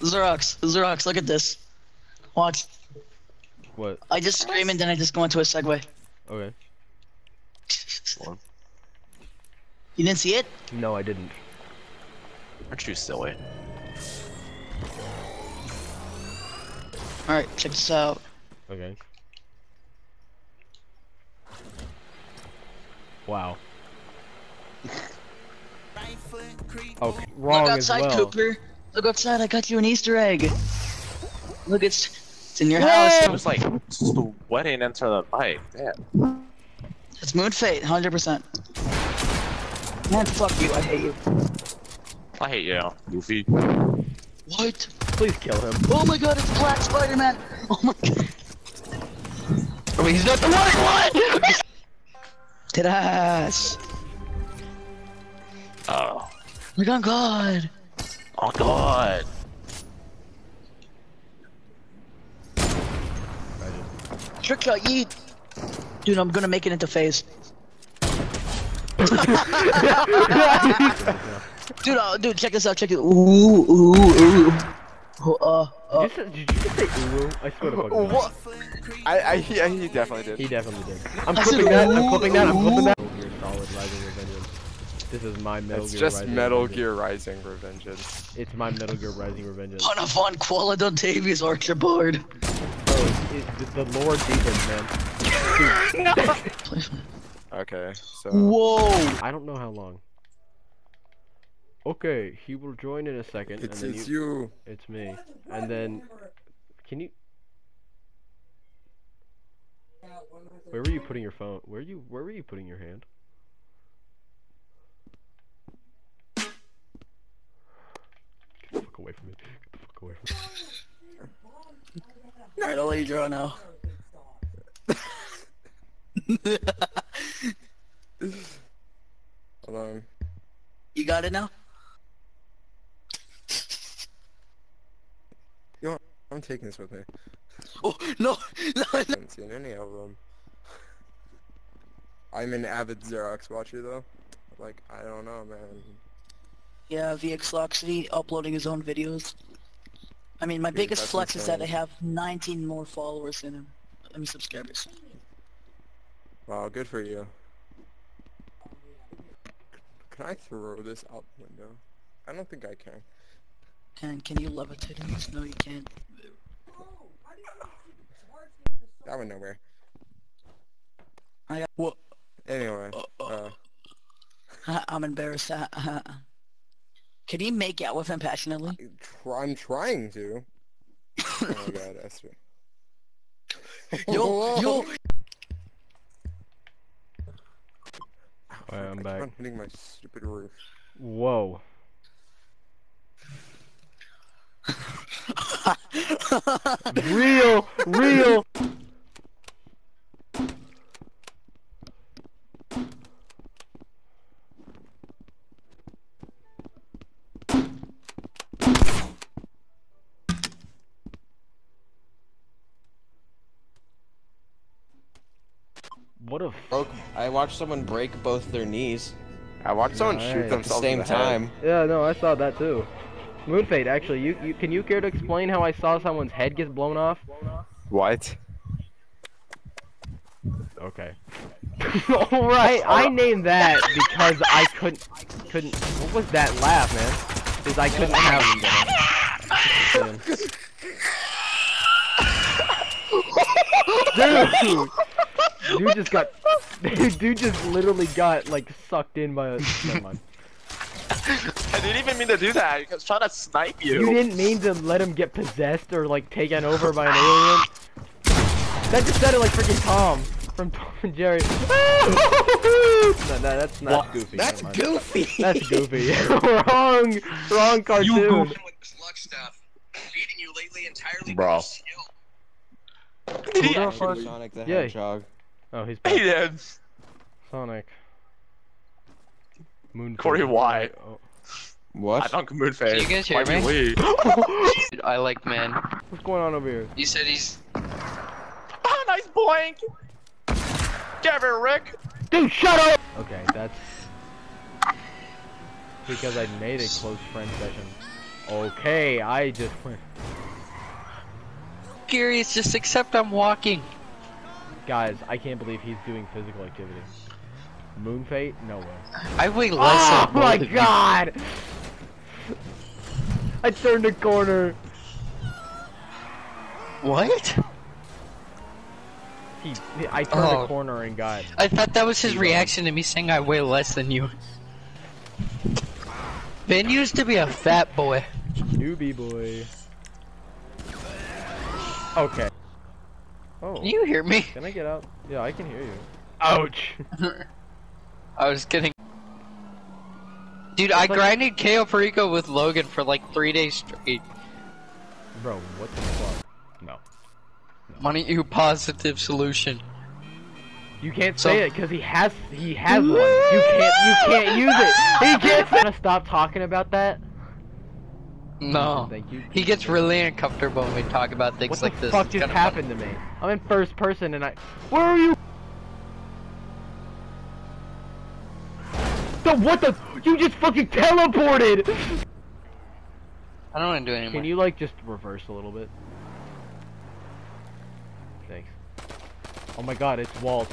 Xerox, Xerox, look at this. Watch. What? I just scream and then I just go into a segue. Okay. You didn't see it? No, I didn't. Aren't you silly? Alright, check this out. Okay. Wow. Okay, wrong Look as outside, well. Cooper. Look outside, I got you an Easter egg. Look, it's, it's in your Whoa! house. It was like sweating into the mic. Damn. It's Moon Fate, 100%. Man, fuck you, I hate you. I hate you, Goofy. What? Please kill him. Oh my god, it's Black Spider-Man! Oh my god. I mean, he's not the white one! Ta-dash! Oh. oh Look on God! Oh god. Trick shot, yeet! Dude, I'm gonna make it into phase. dude, uh, dude, check this out, check it. Ooh, ooh, ooh. Oh, uh, uh. Did you, say, did you just say uwu? I swear to fucking God. What? I, I, he, I, he definitely did. He definitely did. I'm clipping that, I'm clipping that, I'm clipping that. Metal Gear Solid Rising Revengeance. This is my Metal It's Gear just Rising Metal Gear Rising Revengeance. It's my Metal Gear Rising Revengeance. Son of on Quala Davies Archibald. Oh, it, it, the, the lore deepens, man. Okay, so Whoa! I don't know how long. Okay, he will join in a second, it's and then it's you, you. It's me. And then, can you? Where were you putting your phone? Where you? Where were you putting your hand? From me! Get the fuck away from me! Alright, I'll let you draw now. Hold on. You got it now? I'm taking this with me. Oh, no! No, I haven't seen any of them. I'm an avid Xerox watcher though. Like, I don't know, man. Yeah, VX Loxity uploading his own videos. I mean, my Dude, biggest flex is that I have 19 more followers than him. I mean, subscribers. Wow, good for you. Can I throw this out the window? I don't think I can. Can can you levitate him? No, you can't. That went nowhere. I got what? Anyway, uh, I'm embarrassed. Can you make out with him passionately? I'm trying to. Oh my god, Esther. Yo, yo. Alright, I'm I back. keep on hitting my stupid roof. Whoa! Real, real. What a f- broke. I watched someone break both their knees I watched someone Nice. shoot At the at the same in the head. time. Yeah, no, I saw that too. Moonfade, actually, you, you can you care to explain how I saw someone's head get blown off? What? Okay. All right, I named that because I couldn't couldn't. What was that laugh, man? Because I couldn't have. Dude, dude just got. Dude just literally got like sucked in by a. Never mind. I didn't even mean to do that. I was trying to snipe you. You didn't mean to let him get possessed or like taken over by an alien. That just sounded like freaking Tom from Tom and Jerry. no, no, that's not Goofy. That's goofy. That's Goofy. wrong, wrong cartoon. with this luck stuff. Beating you lately entirely Bro. because skill. He the actually- Sonic the Yeah. Hedgehog. Oh, he's He back. did. Sonic. Moon. Corey, why? Oh, I What? don't mood phase. you guys hear Might me? Dude, I like man. what's going on over here? He said he's. Ah, nice boink. Get it, Rick. Dude, shut up! Okay, that's because I made a close friend session. Okay, I just went. Curious, just accept I'm walking. Guys, I can't believe he's doing physical activity. Moon Fate? No way. I weigh less Oh my you. god! I turned a corner. What? He, I turned Oh. a corner and got. I thought that was his reaction to me saying I weigh less than you. Ben used to be a fat boy. Newbie boy. Okay. Oh. Can you hear me? Can I get out? Yeah, I can hear you. Ouch! I was kidding. Dude, I It's like- grinded Cayo Perico with Logan for like three days straight. Bro, what the fuck? No. Money you positive solution. You can't So- say it because he has he has one. You can't you can't use it. He can't. Gonna stop talking about that. Mm. No. Thank you. He gets really uncomfortable when we talk about things like this. What the fuck just kinda funny. happened to me? I'm in first person and I. Where are you? The what the? You just fucking teleported. I don't want to do it anymore. Can you like just reverse a little bit? Thanks. Oh my god, it's Walt.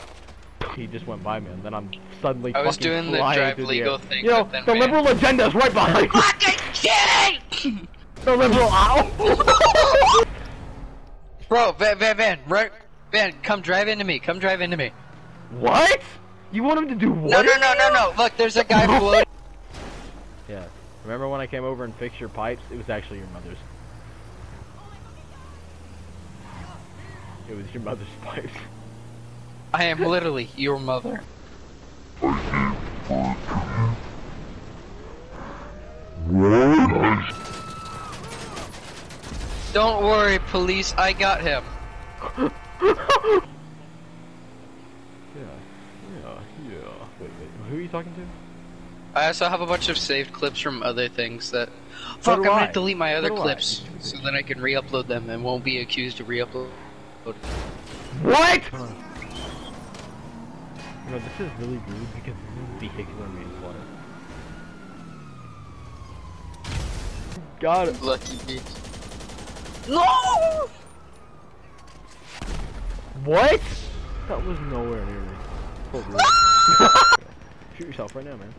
He just went by me, and then I'm suddenly. I was fucking doing the drive through the legal air. thing, You know, the we- liberal agenda is right behind. you. Fucking kidding! The liberal ow. Bro, Van, Van, Van, right? Van, come drive into me. Come drive into me. what? You want him to do what? No, no, no, no, no. Look, there's a guy floating. Yeah. Remember when I came over and fixed your pipes? It was actually your mother's. It was your mother's pipes. I am literally your mother. Don't worry, police. I got him. Yeah. Yeah. Yeah. Wait, wait. Who are you talking to? I also have a bunch of saved clips from other things that. Fuck, I'm gonna I. delete my other do I. clips so then I can re-upload them and won't be accused of re-upload. What? You know, this is really rude because this is vehicular manslaughter. Got it. Lucky bitch. What? That was nowhere near me. So rude. Shoot yourself right now, man.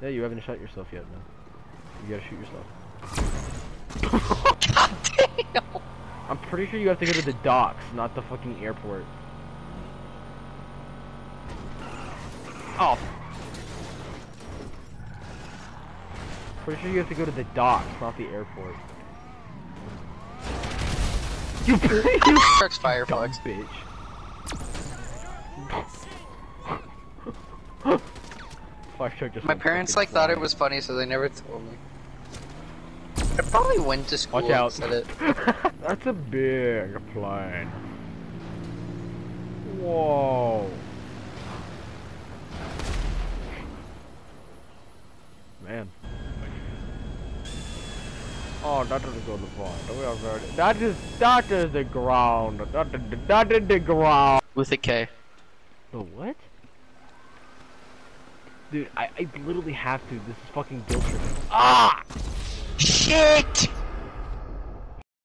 Yeah, you haven't shot yourself yet, man. You gotta shoot yourself. God damn! I'm pretty sure you have to go to the docks, not the fucking airport. Oh. Pretty sure you have to go to the docks, not the airport. You, you dumb Firefox. bitch. Just My parents like thought it was funny, so they never told me. I probably went to school Watch out. and said it. That's a big plane. Whoa. Man. Oh, that is a good point. We are very. That is that is the ground. That is the, that is the ground. With a K. The what? Dude, I, I literally have to. This is fucking guilt tripping. Ah! Shit!